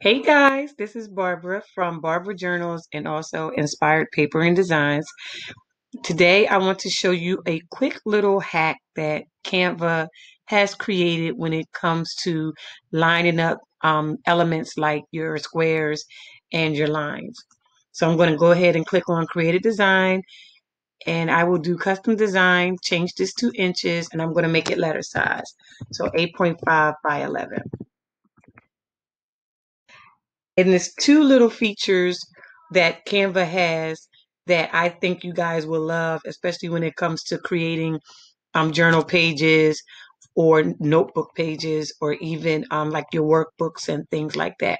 Hey guys, this is Barbara from Barbara Journals and also Inspired Paper and Designs. Today I want to show you a quick little hack that Canva has created when it comes to lining up um, elements like your squares and your lines. So I'm going to go ahead and click on Create a Design and I will do custom design, change this to inches, and I'm going to make it letter size. So 8.5 by 11. And there's two little features that Canva has that I think you guys will love, especially when it comes to creating um, journal pages or notebook pages or even um, like your workbooks and things like that.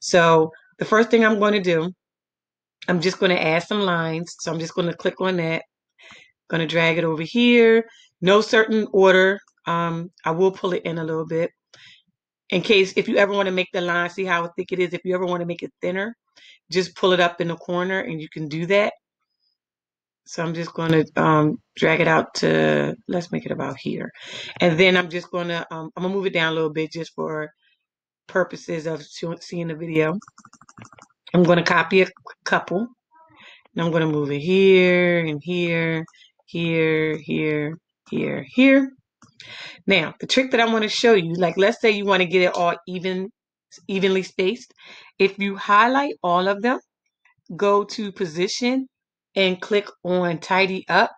So the first thing I'm going to do, I'm just going to add some lines. So I'm just going to click on that. Going to drag it over here. No certain order. Um, I will pull it in a little bit in case if you ever want to make the line, see how thick it is. If you ever want to make it thinner, just pull it up in the corner and you can do that. So I'm just going to um, drag it out to, let's make it about here. And then I'm just going to, um, I'm going to move it down a little bit just for purposes of seeing the video. I'm going to copy a couple. And I'm going to move it here and here, here, here, here, here. Now, the trick that I want to show you, like let's say you want to get it all even, evenly spaced. If you highlight all of them, go to position and click on tidy up,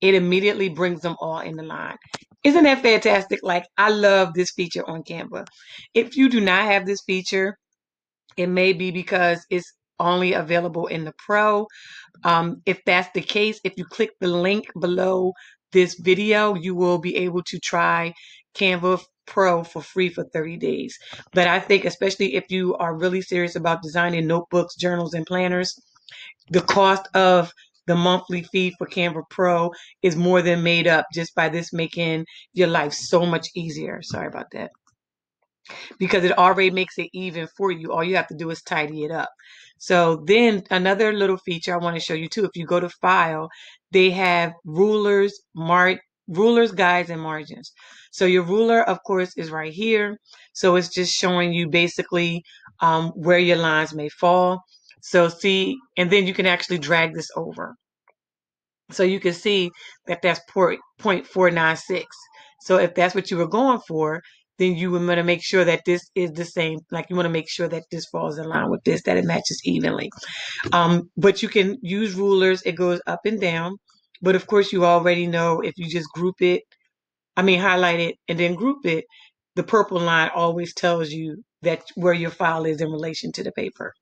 it immediately brings them all in the line. Isn't that fantastic? Like I love this feature on Canva. If you do not have this feature, it may be because it's only available in the Pro. Um, if that's the case, if you click the link below this video, you will be able to try Canva Pro for free for 30 days. But I think, especially if you are really serious about designing notebooks, journals, and planners, the cost of the monthly fee for Canva Pro is more than made up just by this making your life so much easier. Sorry about that. Because it already makes it even for you. All you have to do is tidy it up. So then another little feature I want to show you too. If you go to file, they have rulers, mark, rulers, guides, and margins. So your ruler, of course, is right here. So it's just showing you basically um, where your lines may fall. So see, and then you can actually drag this over. So you can see that that's 0.496. So if that's what you were going for, then you want to make sure that this is the same. Like you want to make sure that this falls in line with this, that it matches evenly. Um, but you can use rulers. It goes up and down. But of course, you already know if you just group it, I mean, highlight it and then group it, the purple line always tells you that where your file is in relation to the paper.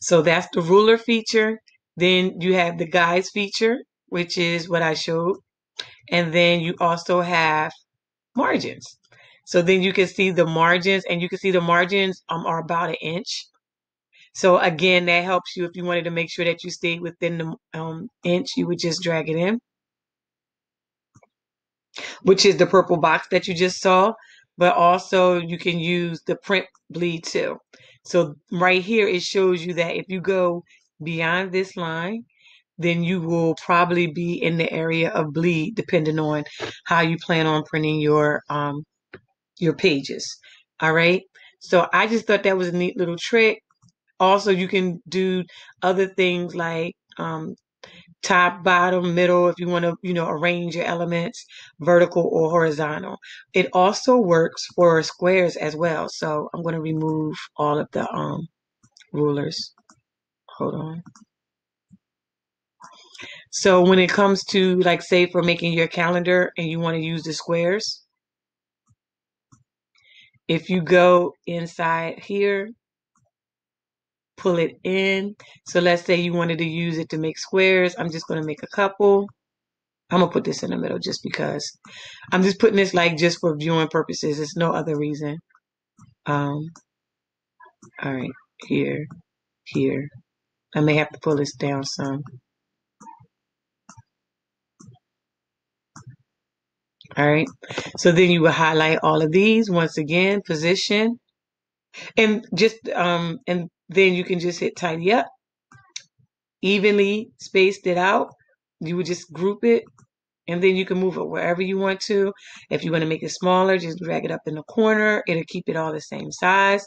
So that's the ruler feature. Then you have the guides feature, which is what I showed. And then you also have margins. So then you can see the margins and you can see the margins um, are about an inch. So again, that helps you if you wanted to make sure that you stayed within the um, inch, you would just drag it in, which is the purple box that you just saw. But also you can use the print bleed too. So right here, it shows you that if you go beyond this line, then you will probably be in the area of bleed, depending on how you plan on printing your um, your pages. All right. So I just thought that was a neat little trick. Also, you can do other things like um, top, bottom, middle, if you want to, you know, arrange your elements vertical or horizontal. It also works for squares as well. So I'm going to remove all of the um, rulers. Hold on. So when it comes to like say for making your calendar and you want to use the squares, if you go inside here, pull it in. So let's say you wanted to use it to make squares. I'm just going to make a couple. I'm going to put this in the middle just because I'm just putting this like just for viewing purposes. It's no other reason. Um, all right, here, here. I may have to pull this down some. All right. So then you will highlight all of these once again, position, and just um, and then you can just hit tidy up, evenly spaced it out. You would just group it and then you can move it wherever you want to. If you want to make it smaller, just drag it up in the corner. It'll keep it all the same size.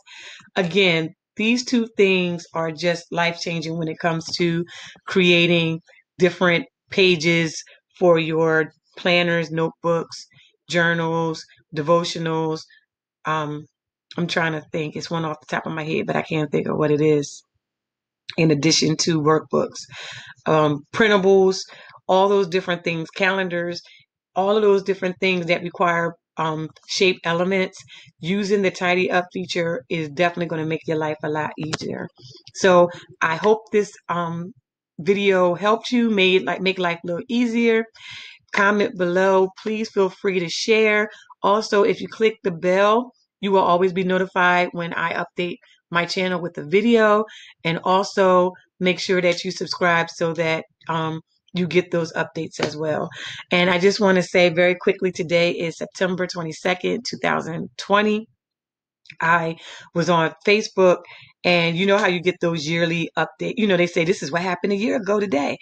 Again, these two things are just life changing when it comes to creating different pages for your planners, notebooks, journals, devotionals. Um, I'm trying to think. It's one off the top of my head, but I can't think of what it is. In addition to workbooks, um, printables, all those different things, calendars, all of those different things that require um, shape elements, using the tidy up feature is definitely going to make your life a lot easier. So I hope this um, video helped you, made like make life a little easier. Comment below. Please feel free to share. Also, if you click the bell, you will always be notified when I update my channel with a video. And also make sure that you subscribe so that um, you get those updates as well. And I just want to say very quickly today is September 22nd, 2020. I was on Facebook and you know how you get those yearly update. You know, they say this is what happened a year ago today.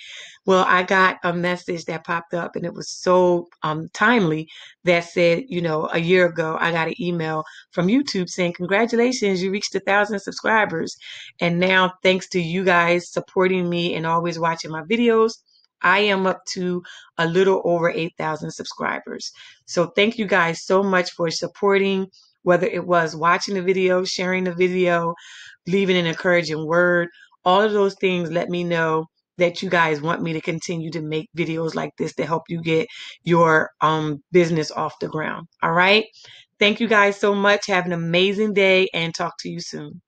Well, I got a message that popped up and it was so um, timely that said, you know, a year ago, I got an email from YouTube saying, congratulations, you reached a thousand subscribers. And now thanks to you guys supporting me and always watching my videos, I am up to a little over 8,000 subscribers. So thank you guys so much for supporting, whether it was watching the video, sharing the video, leaving an encouraging word. All of those things let me know that you guys want me to continue to make videos like this to help you get your um, business off the ground. All right. Thank you guys so much. Have an amazing day and talk to you soon.